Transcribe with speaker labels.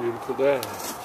Speaker 1: Beautiful day.